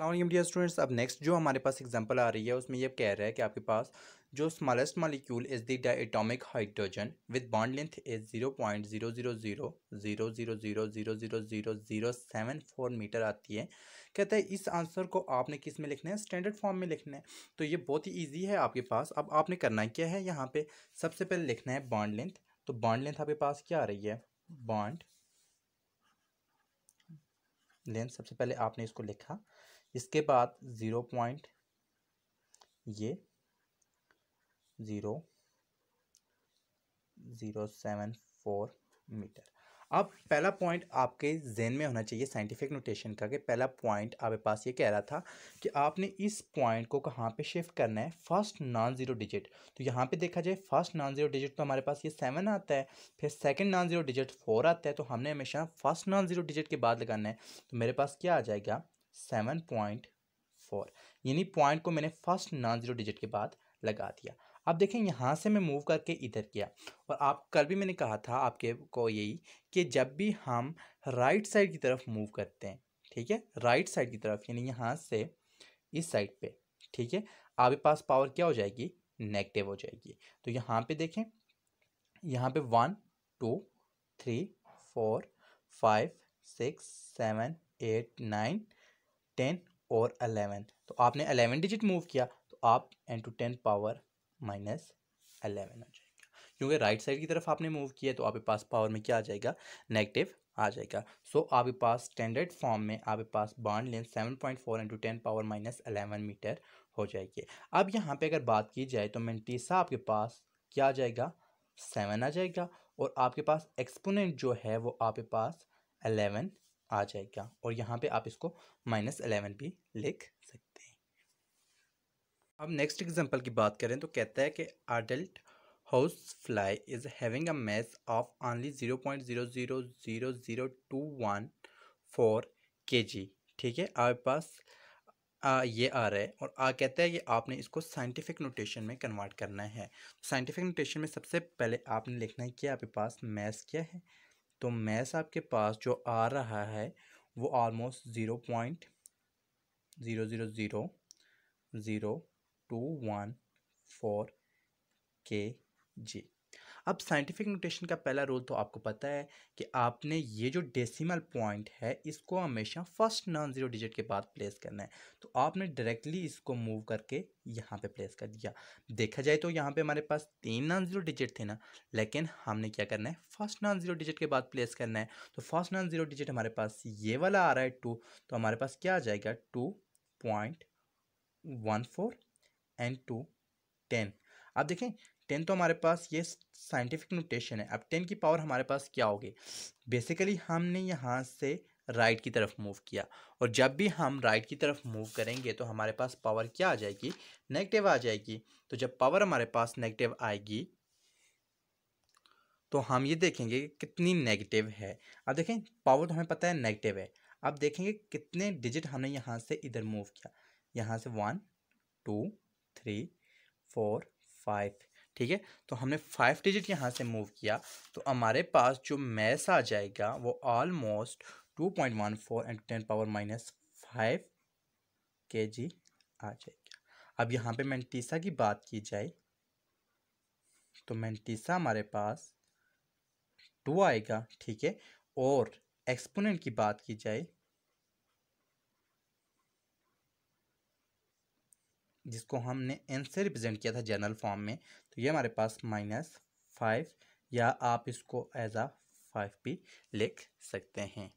Dear students अब next जो हमारे पास एग्जांपल आ रही है उसमें ये कह रहा है कि आपके पास जो smallest molecule is the atomic hydrogen with bond length is zero point zero zero zero zero zero zero zero zero zero zero seven four metre आती है कहता है इस आंसर को आपने किसमें लिखना है स्टैंडर्ड फॉर्म में लिखना है तो ये बहुत ही ईजी है आपके पास अब आपने करना क्या है यहाँ पे सबसे पहले लिखना है बॉन्ड लेंथ तो बॉन्ड लेंथ आपके पास क्या आ रही है बॉन्ड लेंथ सबसे पहले आपने इसको लिखा इसके बाद ज़ीरो पॉइंट, ये zero zero seven four metre. अब पहला पॉइंट आपके जेन में होना चाहिए साइंटिफिक नोटेशन का कि पहला पॉइंट आपके पास ये कह रहा था कि आपने इस पॉइंट को कहाँ पे शिफ्ट करना है, फ़र्स्ट नॉन ज़ीरो डिजिट। तो यहाँ पे देखा जाए, फ़र्स्ट नॉन ज़ीरो डिजिट तो हमारे पास ये सेवन आता है, फिर second non zero digit four आता है तो हमने हमेशा फ़र्स्ट नॉन ज़ीरो डिजिट के बाद लगाना है। तो मेरे पास क्या आ जाएगा सेवन पॉइंट फोर यानी पॉइंट को मैंने फ़र्स्ट नॉन ज़ीरो डिजिट के बाद लगा दिया। अब देखें, यहाँ से मैं मूव करके इधर किया और आप, कल भी मैंने कहा था आपके को यही कि जब भी हम राइट साइड की तरफ़ मूव करते हैं, ठीक है? राइट साइड की तरफ़, यानी यहाँ से इस साइड पे, ठीक है? आपके पास पावर क्या हो जाएगी? नेगेटिव हो जाएगी। तो यहाँ पे देखें, यहाँ पे one two three four five six seven eight nine ten और अलेवन तो आपने अलेवन डिजिट मूव किया तो आप into ten power minus eleven हो जाएगा। क्योंकि राइट साइड की तरफ़ आपने मूव किया तो आपके पास पावर में क्या आ जाएगा? नेगेटिव आ जाएगा। सो so, आपके पास स्टैंडर्ड फॉर्म में आपके पास bond length seven point four into ten power minus eleven metre हो जाएगी। अब यहाँ पे अगर बात की जाए तो मेंटीसा आपके पास क्या आ जाएगा? सेवन आ जाएगा। और आपके पास एक्सपोनेंट जो है वो आपके पास अलेवन आ जाएगा। और यहाँ पे आप इसको माइनस अलेवन भी लिख सकते हैं। अब नेक्स्ट एग्जांपल की बात करें तो कहता है कि adult house fly is having a mass of only zero point zero zero zero zero two one four K G ठीक है? आपके पास आ, ये आ रहा है और आ कहता है कि आपने इसको साइंटिफिक नोटेशन में कन्वर्ट करना है। साइंटिफिक नोटेशन में सबसे पहले आपने लिखना है कि आपके पास मैस क्या है? तो मैस आपके पास जो आ रहा है, वो almost zero point zero zero zero zero two one four K G अब साइंटिफिक नोटेशन का पहला रूल तो आपको पता है कि आपने ये जो डेसिमल पॉइंट है, इसको हमेशा फ़र्स्ट नॉन ज़ीरो डिजिट के बाद प्लेस करना है। तो आपने डायरेक्टली इसको मूव करके यहाँ पे प्लेस कर दिया। देखा जाए तो यहाँ पे हमारे पास तीन नॉन ज़ीरो डिजिट थे ना, लेकिन हमने क्या करना है? फ़र्स्ट नॉन ज़ीरो डिजिट के बाद प्लेस करना है। तो फ़र्स्ट नॉन ज़ीरो डिजिट हमारे पास ये वाला आ रहा है टू तो हमारे पास क्या आ जाएगा? Two point one four and to ten अब देखें टेन तो हमारे पास, ये साइंटिफिक नोटेशन है। अब टेन की पावर हमारे पास क्या होगी? बेसिकली हमने यहाँ से राइट की तरफ़ मूव किया और जब भी हम राइट की तरफ़ मूव करेंगे तो हमारे पास पावर क्या आ जाएगी? नेगेटिव आ जाएगी। तो जब पावर हमारे पास नेगेटिव आएगी तो हम ये देखेंगे कितनी नेगेटिव है। अब देखें, पावर तो हमें पता है नेगेटिव है। अब देखेंगे कितने डिजिट हमने यहाँ से इधर मूव किया। यहाँ से one, two, three, four, five. ठीक है? तो हमने फाइव डिजिट यहाँ से मूव किया। तो हमारे पास जो मैस आ जाएगा, वो almost two point one four and ten power minus five K G आ जाएगा। अब यहाँ पे मेंटीसा की बात की जाए तो मेंटीसा हमारे पास टू आएगा, ठीक है? और एक्सपोनेंट की बात की जाए जिसको हमने एन से रिप्रेजेंट किया था जनरल फॉर्म में तो ये हमारे पास माइनस फाइव या आप इसको एज आ फाइव भी लिख सकते हैं।